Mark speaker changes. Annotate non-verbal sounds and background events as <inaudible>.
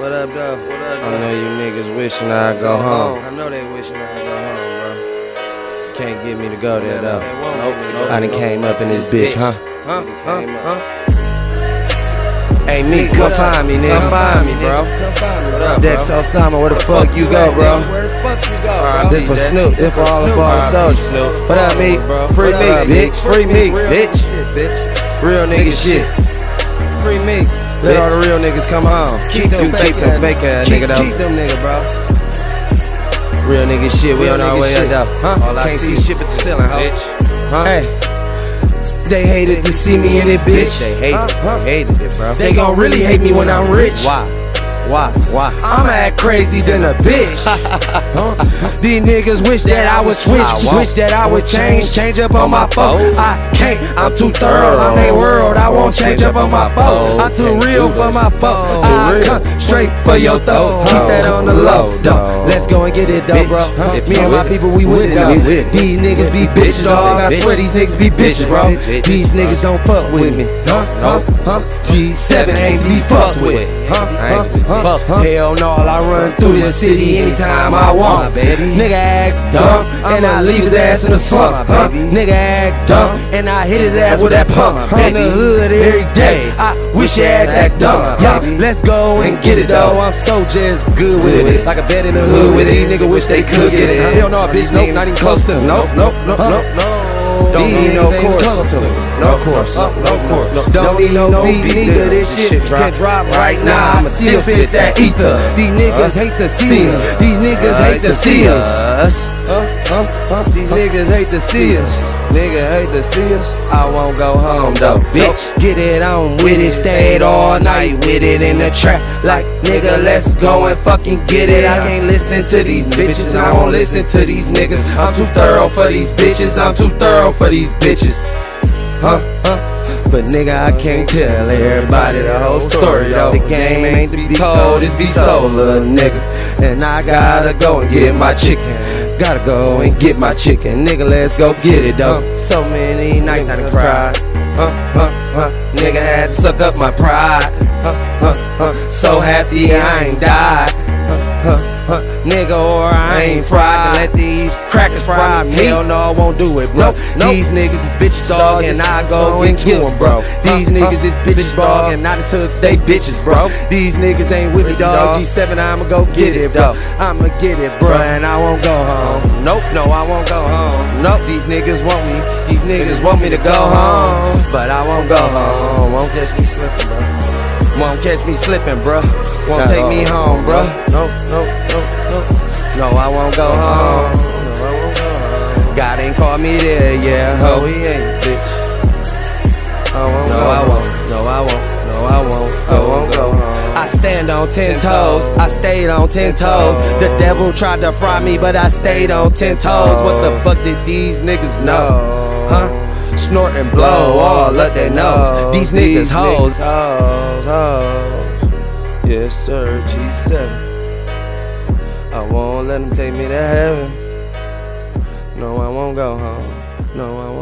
Speaker 1: What up, though? What up,
Speaker 2: I know you niggas wishing I'd go home.
Speaker 1: I know they wishing I'd go home, bro.
Speaker 2: Can't get me to go there though.
Speaker 1: They won't get me to go
Speaker 2: I done came up in this bitch, huh?
Speaker 1: Huh? Huh? Huh?
Speaker 2: Hey, me, come find me, nigga.
Speaker 1: Come
Speaker 2: Find me, bro.
Speaker 1: Come find me. What up,
Speaker 2: Dex
Speaker 1: bro?
Speaker 2: Osama, where the fuck you go, bro?
Speaker 1: Where the fuck you go, bro?
Speaker 2: this for Snoop, this for all of our soldiers.
Speaker 1: Snoop.
Speaker 2: What up, me?
Speaker 1: Bro.
Speaker 2: Free me, bitch. Free me,
Speaker 1: Real
Speaker 2: bitch.
Speaker 1: Shit, bitch.
Speaker 2: Real nigga shit.
Speaker 1: Free me.
Speaker 2: Let all the real niggas come home.
Speaker 1: Keep them
Speaker 2: You
Speaker 1: fake
Speaker 2: fake them fake ass
Speaker 1: keep,
Speaker 2: nigga though.
Speaker 1: Keep them nigga, bro.
Speaker 2: Real nigga shit, we
Speaker 1: Real
Speaker 2: on our way
Speaker 1: shit.
Speaker 2: up though.
Speaker 1: Huh?
Speaker 2: All I
Speaker 1: Can't
Speaker 2: see
Speaker 1: see
Speaker 2: is shit at the ceiling, huh? Huh?
Speaker 1: Hey.
Speaker 2: They hated to see me in this bitch. They hated,
Speaker 1: Huh? Huh?
Speaker 2: they hated it, bro.
Speaker 1: They gon' really hate me when I'm rich.
Speaker 2: Why? Why? Why?
Speaker 1: I'm act crazy than a bitch. <laughs> Huh? These niggas wish that I would switch, wish that I would change, change up on my phone. I can't, I'm too thorough, I'm their world. I won't change up on my phone. I'm too real for my phone. I come straight for your throat. Keep that on the low, though. Let's go and get it, though, bro. If me and my people, we with it, though.
Speaker 2: We with it.
Speaker 1: These niggas be bitches, dog. I swear these niggas be bitches, bro. These niggas don't fuck with me. Huh? Huh? Huh? G7 ain't to be fucked with. Huh?
Speaker 2: I ain't to be
Speaker 1: Huh? Huh? Hell no, I run through this city anytime I want. Nigga act dumb, and I leave his ass in the slump. Huh? Nigga act dumb, and I hit his ass with that pump. In the hood every day, I wish your ass act dumb. Yo, let's go and get it though. I'm so just good with it. Like a bed in the hood with it. Niggas wish they could get it. Hell no, bitch, nope, not even close to. Nope, nope, nope, nope, no. Don't need no course. No course. No course. Don't need no beat neither. This shit can drop right now. I'ma still spit that ether. These niggas hate to see us. These niggas hate to see us. Huh? These niggas hate to see us. Nigga hate to see us. I won't go home though, bitch. Get it on with it. Stayed all night with it in the trap. Like nigga, let's go and fucking get it. I can't listen to these bitches. I won't listen to these niggas. I'm too thorough for these bitches. I'm too thorough for these bitches. Huh? Huh? But nigga, I can't tell everybody the whole story though. The game ain't to be told, it's be sold, little nigga. And I gotta go and get my chicken. Gotta go and get my chicken, nigga. Let's go get it though. So many nights I done cried. Huh, huh, huh. Nigga had to suck up my pride. Huh, huh, huh. So happy I ain't died. Huh, huh, huh. Nigga, or I ain't fried. Let these crackers fry me. Hell no, I won't do it, bro. These niggas is bitches, dog, and I go and kill them, bro. These niggas is bitches, dog, and I took they bitches, bro. These niggas ain't with me, dog. G7, I'ma go get it, bro. I'ma get it, bro, and I won't go home. Nope, no, I won't go home. Nope, these niggas want me. These niggas want me to go home, but I won't go home. Won't catch me slipping, bro. Won't catch me slipping, bro. Won't take me home, bro. Nope, nope, nope, no. No, I won't go home. No, I won't go home. God ain't called me there, yeah. Ho, he ain't, bitch. I won't no, I won't. No, I won't. No, I won't. I won't go home. I stand on ten toes. I stayed on ten toes. The devil tried to fry me, but I stayed on ten toes. What the fuck did these niggas know? Huh? Snort and blow all up their nose. These niggas hoes. hoes, hoes. Yes, sir, G7. I won't let them take me to heaven. No, I won't go home. No, I won't